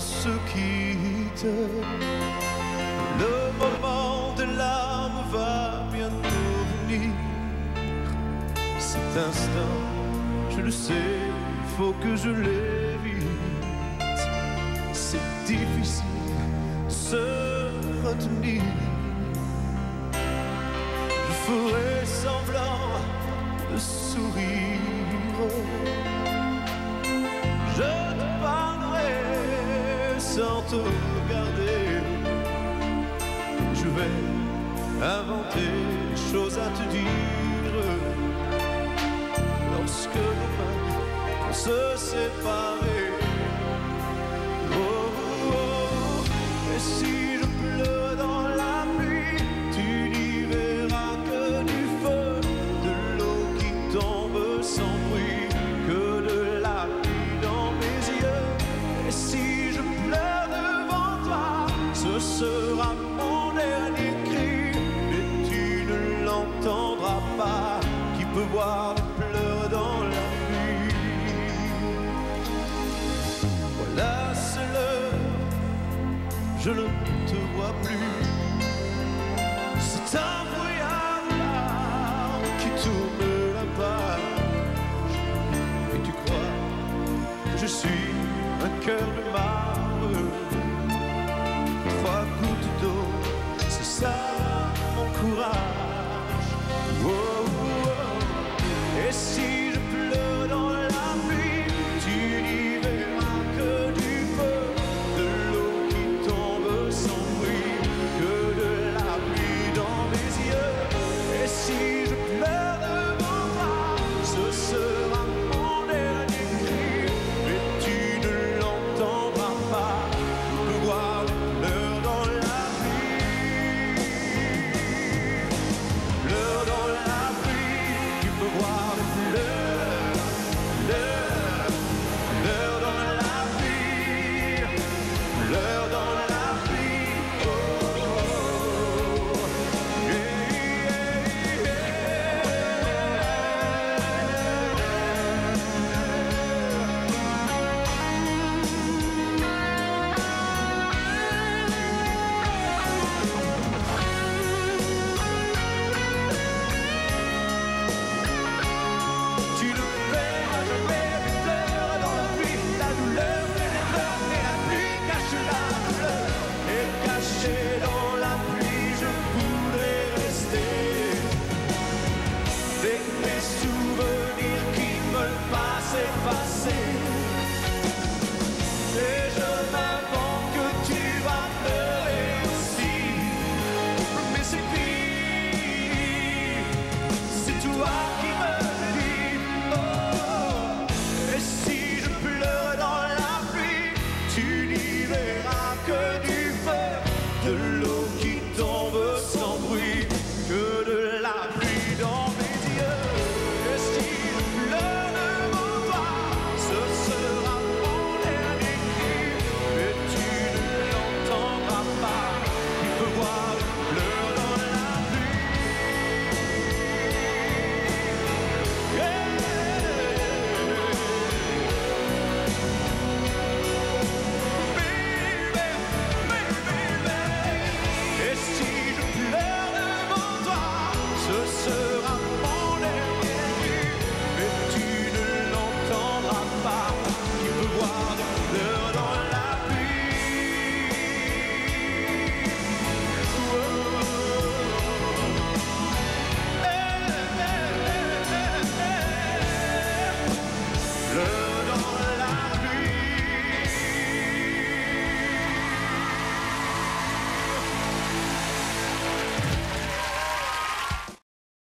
vite. Le moment de larmes va bientôt venir. Cet instant, je le sais, faut que je l'évite. C'est difficile de se retenir. Je ferai semblant de sourire. Je vais inventer des choses à te dire. Lorsque demain on se séparer. Oh, oh, oh. Et si je pleure dans la pluie, tu n'y verras que du feu, de l'eau qui tombe sans je ne te vois plus.